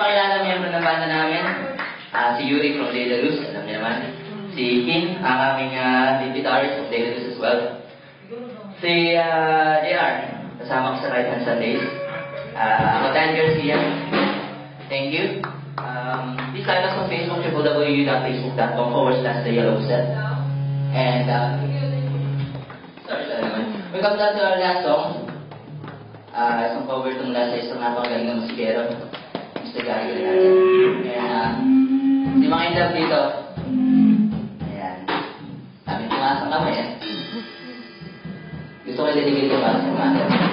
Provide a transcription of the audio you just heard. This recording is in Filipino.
pakilala miyembro ng banda namin. Ah, si Yuri from Daedalus, alam niyo naman. Si Kim, ang aming uh, lead guitarist of Daedalus as well. Si uh, JR, kasama ko sa Right Hand Sundays. Uh, ako Dan Garcia. Thank you. Um, please like us on Facebook, www.facebook.com forward slash the yellow set. And, uh, sorry, sorry naman. We come down to our last song. Ah, isang cover itong nasa isang napakagaling na musikero. Tiga gitu Ya. Memang indah. Ya. Tapi cuma sama ya. Itu. Terima gitu, kasih.